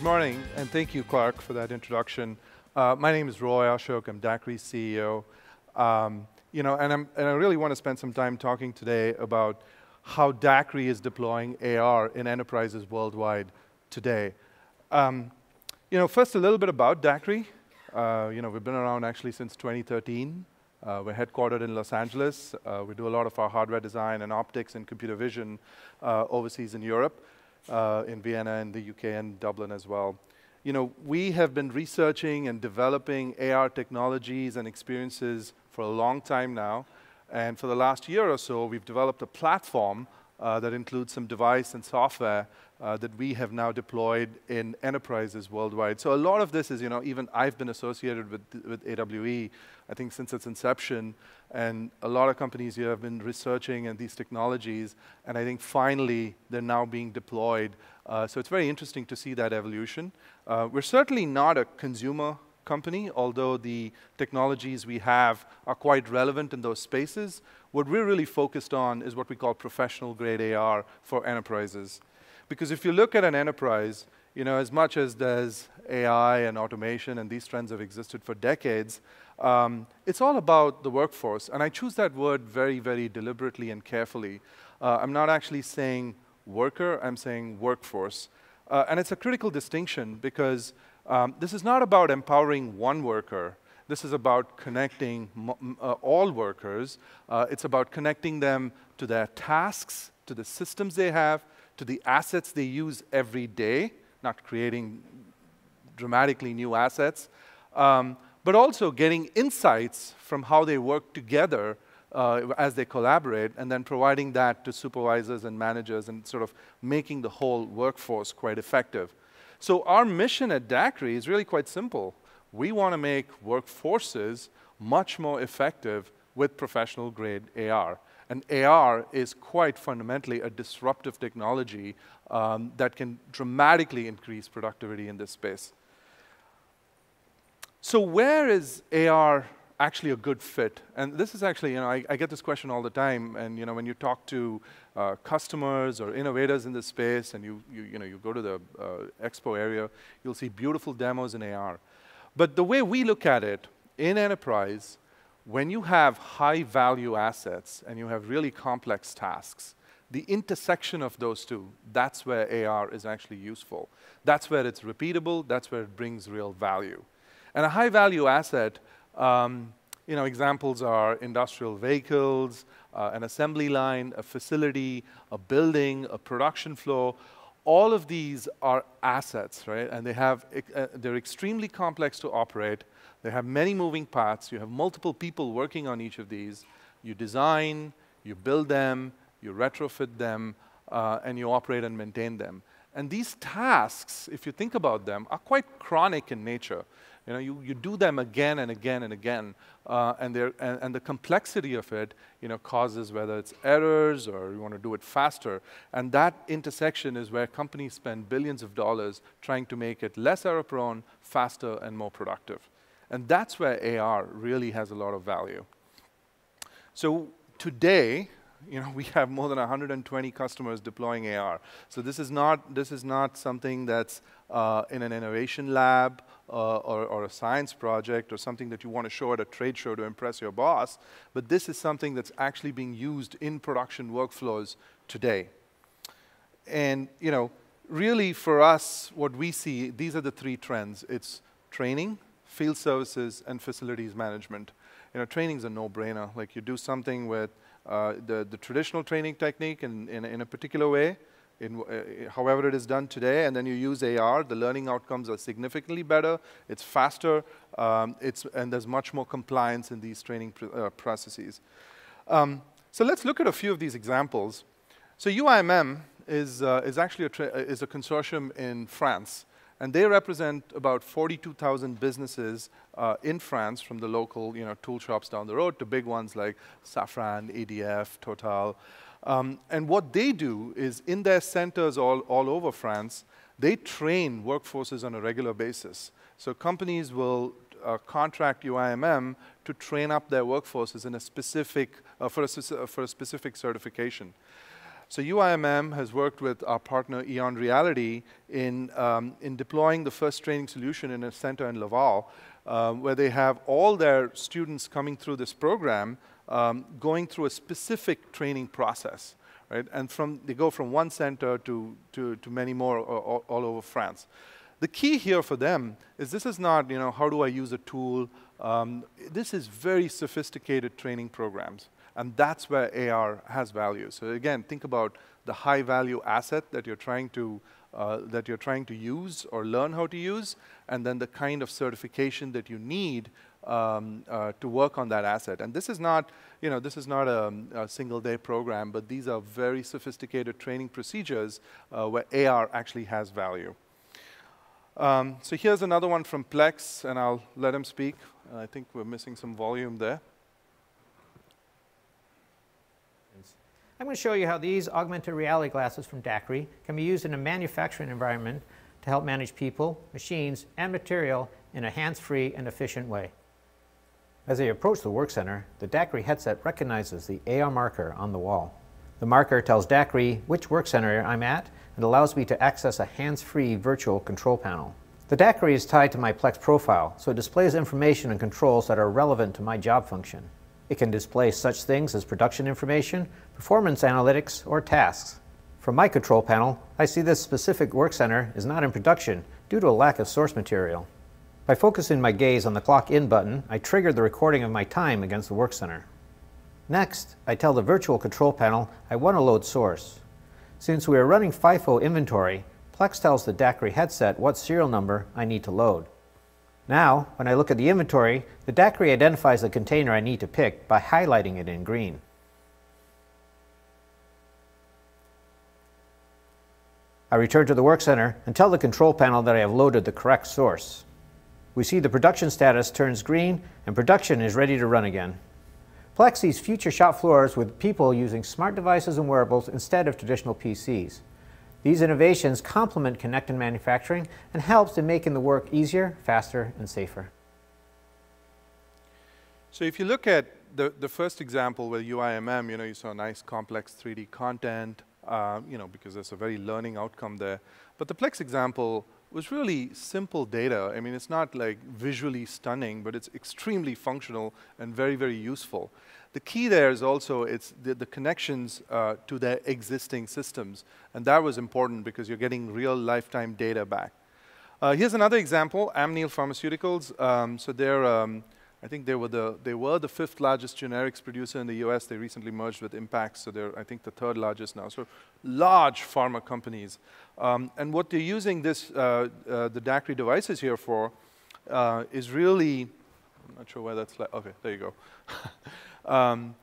Good morning, and thank you, Clark, for that introduction. Uh, my name is Roy Ashok. I'm Daqri's CEO. Um, you know, and, and, i really want to spend some time talking today about how Daqri is deploying AR in enterprises worldwide today. Um, you know, first a little bit about Daqri. Uh, you know, we've been around actually since 2013. Uh, we're headquartered in Los Angeles. Uh, we do a lot of our hardware design and optics and computer vision uh, overseas in Europe uh, in Vienna and the UK and Dublin as well. You know, we have been researching and developing AR technologies and experiences for a long time now. And for the last year or so, we've developed a platform that includes some device and software uh, that we have now deployed in enterprises worldwide. So a lot of this is, you know, even I've been associated with, with AWE, I think since its inception, and a lot of companies here have been researching and these technologies, and I think finally they're now being deployed. Uh, so it's very interesting to see that evolution. Uh, we're certainly not a consumer company, although the technologies we have are quite relevant in those spaces. What we're really focused on is what we call professional grade AR for enterprises. Because if you look at an enterprise, you know, as much as there's AI and automation and these trends have existed for decades, um, it's all about the workforce. And I choose that word very, very deliberately and carefully. Uh, I'm not actually saying worker, I'm saying workforce. Uh, and it's a critical distinction because um, this is not about empowering one worker. This is about connecting uh, all workers. Uh, it's about connecting them to their tasks, to the systems they have, to the assets they use every day, not creating dramatically new assets, um, but also getting insights from how they work together uh, as they collaborate, and then providing that to supervisors and managers and sort of making the whole workforce quite effective. So our mission at Daqri is really quite simple. We want to make workforces much more effective with professional grade AR. And AR is quite fundamentally a disruptive technology um, that can dramatically increase productivity in this space. So where is AR actually a good fit? And this is actually, you know, I, I get this question all the time. And you know, when you talk to uh, customers or innovators in this space, and you, you, you know, you go to the uh, expo area, you'll see beautiful demos in AR. But the way we look at it in enterprise when you have high value assets and you have really complex tasks, the intersection of those two, that's where AR is actually useful. That's where it's repeatable, that's where it brings real value. And a high value asset, um, you know, examples are industrial vehicles, uh, an assembly line, a facility, a building, a production flow. All of these are assets, right? And they have, uh, they're extremely complex to operate. They have many moving parts. You have multiple people working on each of these. You design, you build them, you retrofit them, uh, and you operate and maintain them. And these tasks, if you think about them, are quite chronic in nature. You know, you, you do them again and again and again, uh, and, and, and, the complexity of it, you know, causes whether it's errors or you want to do it faster. And that intersection is where companies spend billions of dollars trying to make it less error-prone, faster, and more productive. And that's where AR really has a lot of value. So today, you know, we have more than 120 customers deploying AR. So this is not, this is not something that's uh, in an innovation lab uh, or, or, a science project or something that you want to show at a trade show to impress your boss, but this is something that's actually being used in production workflows today. And, you know, really for us, what we see, these are the three trends. It's training, field services, and facilities management. You know, training is a no-brainer. Like you do something with uh, the, the traditional training technique in, in, in a particular way, in, uh, however it is done today, and then you use AR, the learning outcomes are significantly better, it's faster, um, it's, and there's much more compliance in these training pr uh, processes. Um, so let's look at a few of these examples. So UIMM is, uh, is actually a, is a consortium in France and they represent about 42,000 businesses uh, in France from the local you know, tool shops down the road to big ones like Safran, EDF, Total. Um, and what they do is in their centers all, all over France, they train workforces on a regular basis. So companies will uh, contract UIMM to train up their workforces in a specific, uh, for, a, for a specific certification. So UIMM has worked with our partner Eon Reality in, um, in deploying the first training solution in a center in Laval, um, where they have all their students coming through this program um, going through a specific training process. Right? And from, they go from one center to, to, to many more all, all over France. The key here for them is this is not, you know, how do I use a tool? Um, this is very sophisticated training programs. And that's where AR has value. So again, think about the high value asset that you're trying to uh, that you're trying to use or learn how to use, and then the kind of certification that you need um, uh, to work on that asset. And this is not, you know, this is not a, a single day program, but these are very sophisticated training procedures uh, where AR actually has value. Um, so here's another one from Plex, and I'll let him speak. I think we're missing some volume there. I'm going to show you how these augmented reality glasses from DAQRI can be used in a manufacturing environment to help manage people, machines, and material in a hands-free and efficient way. As I approach the work center, the DAQRI headset recognizes the AR marker on the wall. The marker tells DAQRI which work center I'm at and allows me to access a hands-free virtual control panel. The DAQRI is tied to my Plex profile, so it displays information and controls that are relevant to my job function. It can display such things as production information, performance analytics, or tasks. From my control panel, I see this specific work center is not in production due to a lack of source material. By focusing my gaze on the clock in button, I trigger the recording of my time against the work center. Next, I tell the virtual control panel I want to load source. Since we are running FIFO inventory, Plex tells the DAQRI headset what serial number I need to load. Now, when I look at the inventory, the DAQRI identifies the container I need to pick by highlighting it in green. I return to the work center and tell the control panel that I have loaded the correct source. We see the production status turns green and production is ready to run again. Plex sees future shop floors with people using smart devices and wearables instead of traditional PCs. These innovations complement connected manufacturing and helps in making the work easier, faster, and safer. So if you look at the, the first example with UIMM, you know, you saw nice complex 3D content, uh, you know, because there's a very learning outcome there. But the Plex example was really simple data. I mean, it's not like visually stunning, but it's extremely functional and very, very useful. The key there is also it's the, the connections uh, to their existing systems. And that was important because you're getting real lifetime data back. Uh, here's another example, Amneal Pharmaceuticals. Um, so they're, um, I think they were, the, they were the fifth largest generics producer in the US. They recently merged with Impax, so they're, I think, the third largest now. So large pharma companies. Um, and what they're using this, uh, uh, the DAQRI devices here for uh, is really, I'm not sure where that's, like. okay, there you go. um,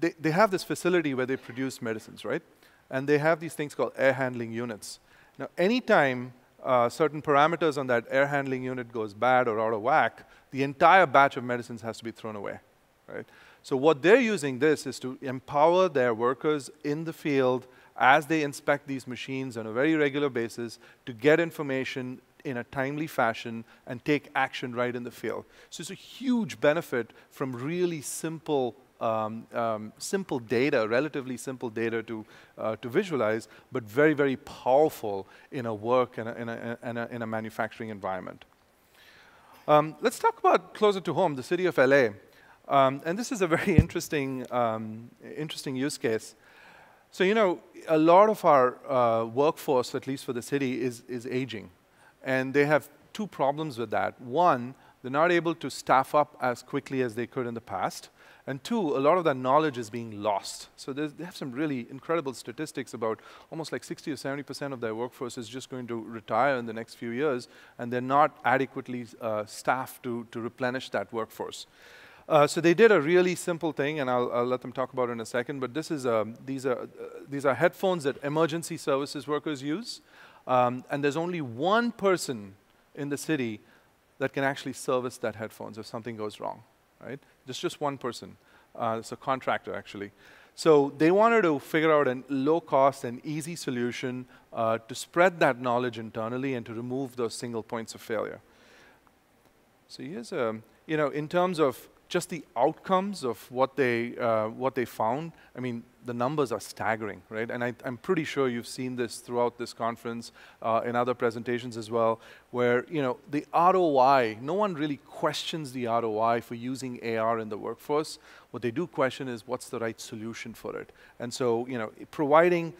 they, they have this facility where they produce medicines, right? And they have these things called air handling units. Now, anytime uh, certain parameters on that air handling unit goes bad or out of whack, the entire batch of medicines has to be thrown away, right? So what they're using this is to empower their workers in the field as they inspect these machines on a very regular basis to get information in a timely fashion and take action right in the field. So it's a huge benefit from really simple um, um, simple data, relatively simple data to, uh, to visualize, but very, very powerful in a work and in in a, in a manufacturing environment. Um, let's talk about closer to home, the city of LA. Um, and this is a very interesting, um, interesting use case. So, you know, a lot of our uh, workforce, at least for the city, is, is aging. And they have two problems with that. One, they're not able to staff up as quickly as they could in the past. And two, a lot of that knowledge is being lost. So they have some really incredible statistics about almost like 60 or 70% of their workforce is just going to retire in the next few years, and they're not adequately uh, staffed to, to replenish that workforce. Uh, so they did a really simple thing, and I'll, I'll, let them talk about it in a second. But this is um, these are uh, these are headphones that emergency services workers use, um, and there's only one person in the city that can actually service that headphones if something goes wrong, right? Just just one person. Uh, it's a contractor actually. So they wanted to figure out a low cost and easy solution uh, to spread that knowledge internally and to remove those single points of failure. So here's a, you know, in terms of just the outcomes of what they, uh, what they found, I mean, the numbers are staggering, right? And I, am pretty sure you've seen this throughout this conference, uh, in other presentations as well, where, you know, the ROI, no one really questions the ROI for using AR in the workforce. What they do question is what's the right solution for it. And so, you know, providing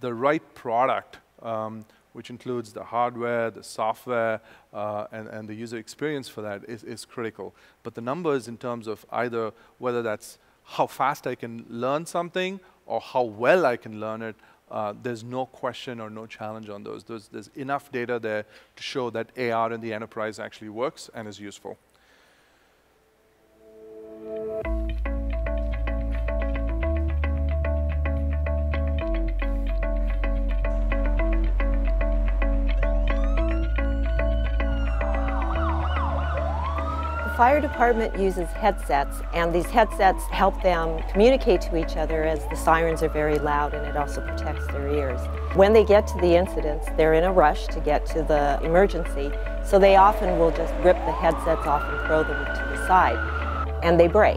the right product um, which includes the hardware, the software, uh, and, and the user experience for that is, is critical. But the numbers in terms of either whether that's how fast I can learn something or how well I can learn it, uh, there's no question or no challenge on those. There's, there's enough data there to show that AR in the enterprise actually works and is useful. Fire department uses headsets, and these headsets help them communicate to each other as the sirens are very loud and it also protects their ears. When they get to the incidents, they're in a rush to get to the emergency, so they often will just rip the headsets off and throw them to the side. And they break,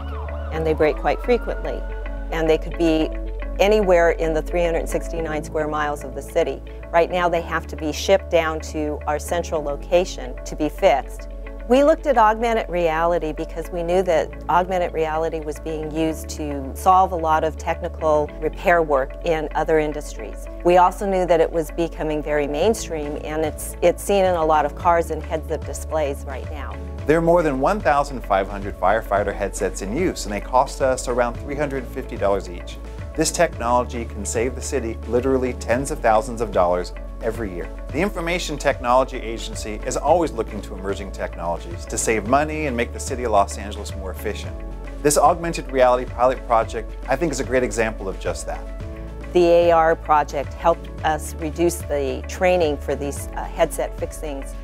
and they break quite frequently. And they could be anywhere in the 369 square miles of the city. Right now they have to be shipped down to our central location to be fixed. We looked at augmented reality because we knew that augmented reality was being used to solve a lot of technical repair work in other industries. We also knew that it was becoming very mainstream and it's, it's seen in a lot of cars and heads-up displays right now. There are more than 1,500 firefighter headsets in use and they cost us around $350 each. This technology can save the city literally tens of thousands of dollars every year. The Information Technology Agency is always looking to emerging technologies to save money and make the city of Los Angeles more efficient. This augmented reality pilot project, I think, is a great example of just that. The AR project helped us reduce the training for these uh, headset fixings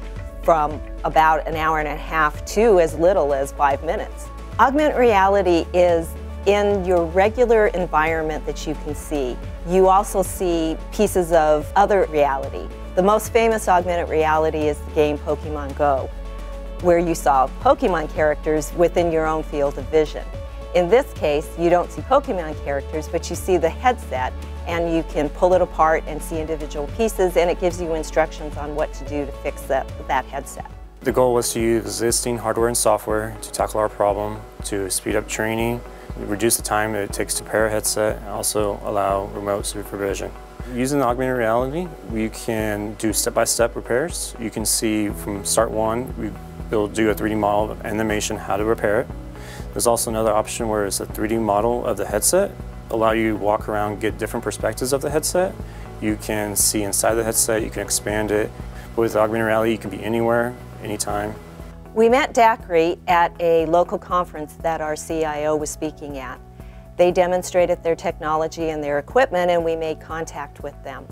from about an hour and a half to as little as five minutes. Augmented reality is in your regular environment that you can see, you also see pieces of other reality. The most famous augmented reality is the game Pokemon Go, where you saw Pokemon characters within your own field of vision. In this case, you don't see Pokemon characters, but you see the headset and you can pull it apart and see individual pieces and it gives you instructions on what to do to fix that, that headset. The goal was to use existing hardware and software to tackle our problem, to speed up training, reduce the time that it takes to pair a headset and also allow remote supervision. Using augmented reality, we can do step-by-step -step repairs. You can see from start one, we will do a 3D model animation how to repair it. There's also another option where it's a 3D model of the headset, allow you to walk around, get different perspectives of the headset. You can see inside the headset, you can expand it. But with augmented reality, you can be anywhere, anytime. We met DAQRI at a local conference that our CIO was speaking at. They demonstrated their technology and their equipment and we made contact with them.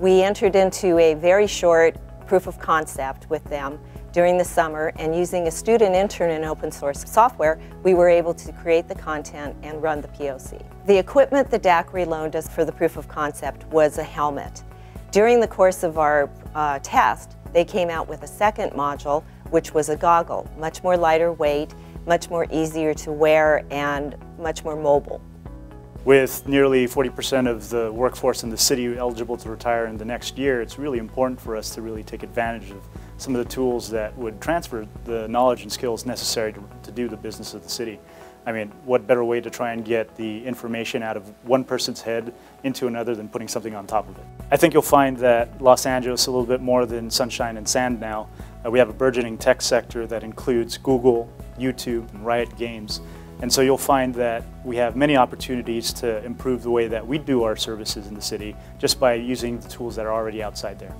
We entered into a very short proof of concept with them during the summer and using a student intern in open source software, we were able to create the content and run the POC. The equipment that DAQRI loaned us for the proof of concept was a helmet. During the course of our uh, test, they came out with a second module which was a goggle, much more lighter weight, much more easier to wear, and much more mobile. With nearly 40% of the workforce in the city eligible to retire in the next year, it's really important for us to really take advantage of some of the tools that would transfer the knowledge and skills necessary to, to do the business of the city. I mean, what better way to try and get the information out of one person's head into another than putting something on top of it. I think you'll find that Los Angeles a little bit more than sunshine and sand now Uh, we have a burgeoning tech sector that includes Google, YouTube, and Riot Games. And so you'll find that we have many opportunities to improve the way that we do our services in the city just by using the tools that are already outside there.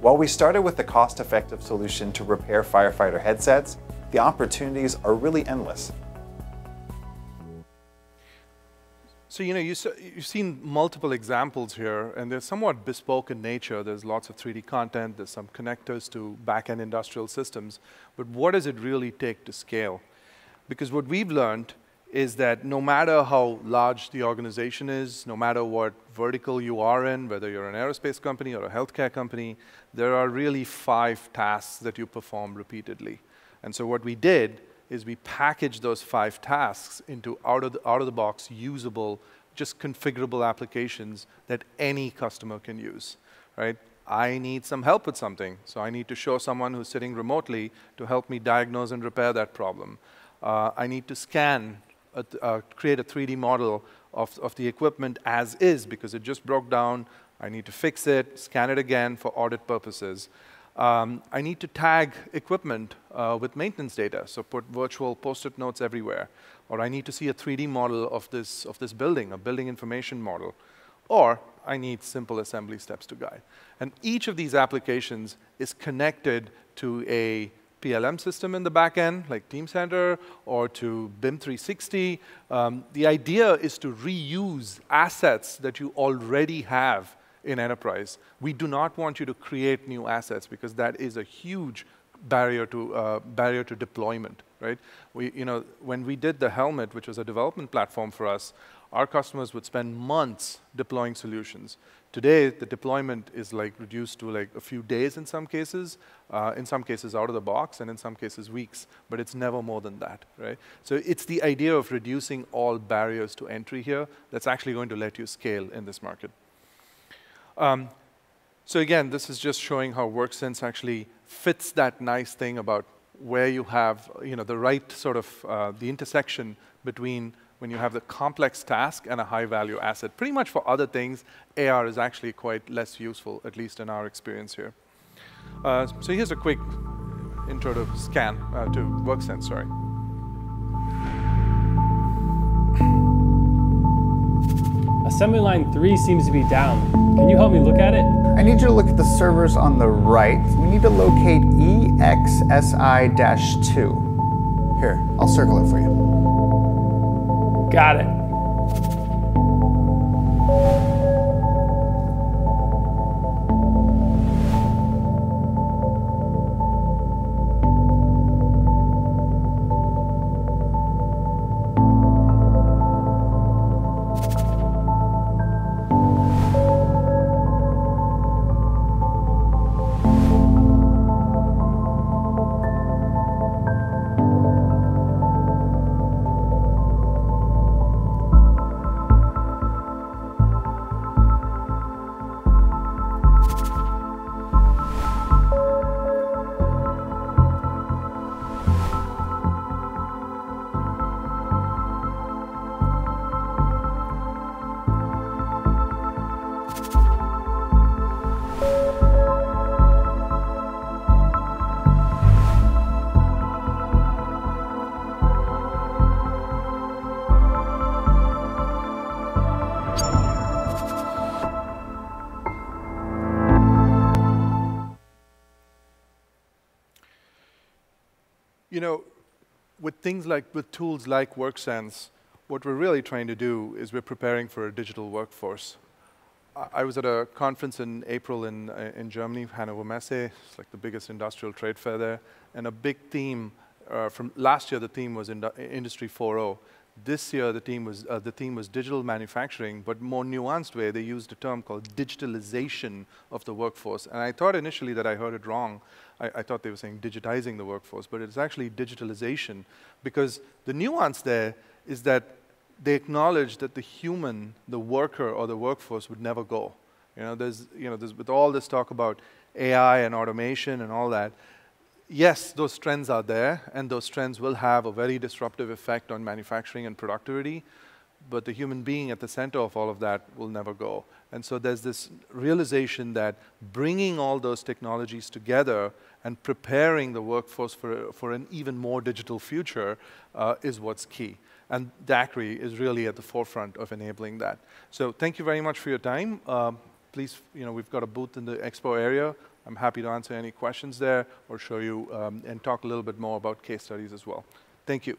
While we started with the cost-effective solution to repair firefighter headsets, the opportunities are really endless. So, you know, you, you've seen multiple examples here, and they're somewhat bespoke in nature. There's lots of 3D content, there's some connectors to back-end industrial systems, but what does it really take to scale? Because what we've learned is that no matter how large the organization is, no matter what vertical you are in, whether you're an aerospace company or a healthcare company, there are really five tasks that you perform repeatedly. And so what we did is we package those five tasks into out of the, out of the box usable, just configurable applications that any customer can use, right? I need some help with something, so I need to show someone who's sitting remotely to help me diagnose and repair that problem. Uh, I need to scan, a, uh, create a 3D model of, of the equipment as is because it just broke down. I need to fix it, scan it again for audit purposes. Um, I need to tag equipment uh, with maintenance data, so put virtual post-it notes everywhere. Or I need to see a 3D model of this, of this building, a building information model. Or I need simple assembly steps to guide. And each of these applications is connected to a PLM system in the back end, like Teamcenter, or to BIM 360. Um, the idea is to reuse assets that you already have in enterprise. We do not want you to create new assets because that is a huge barrier to, uh, barrier to deployment, right? We, you know, when we did the helmet, which was a development platform for us, our customers would spend months deploying solutions. Today, the deployment is like reduced to like a few days in some cases, uh, in some cases out of the box, and in some cases weeks, but it's never more than that, right? So it's the idea of reducing all barriers to entry here that's actually going to let you scale in this market. Um, so again, this is just showing how WorkSense actually fits that nice thing about where you have you know, the right sort of, uh, the intersection between when you have the complex task and a high-value asset. Pretty much for other things, AR is actually quite less useful, at least in our experience here. Uh, so here's a quick intro to scan, uh, to WorkSense, sorry. Assembly line 3 seems to be down. Can you help me look at it? I need you to look at the servers on the right. We need to locate EXSI-2. Here, I'll circle it for you. Got it. With things like, with tools like WorkSense, what we're really trying to do is we're preparing for a digital workforce. I, was at a conference in April in, uh, in Germany, Hannover Messe, it's like the biggest industrial trade fair there, and a big theme uh, from last year, the theme was Industry 4.0. This year, the theme was uh, the theme was digital manufacturing, but more nuanced way. They used a term called digitalization of the workforce. And I thought initially that I heard it wrong. I, I thought they were saying digitizing the workforce, but it's actually digitalization because the nuance there is that they acknowledge that the human, the worker or the workforce would never go. You know, there's, you know, there's, with all this talk about AI and automation and all that, yes, those trends are there, and those trends will have a very disruptive effect on manufacturing and productivity, but the human being at the center of all of that will never go. And so there's this realization that bringing all those technologies together and preparing the workforce for, for an even more digital future uh, is what's key. And DAQRI is really at the forefront of enabling that. So thank you very much for your time. Um, please, you know, we've got a booth in the expo area. I'm happy to answer any questions there or show you um, and talk a little bit more about case studies as well. Thank you.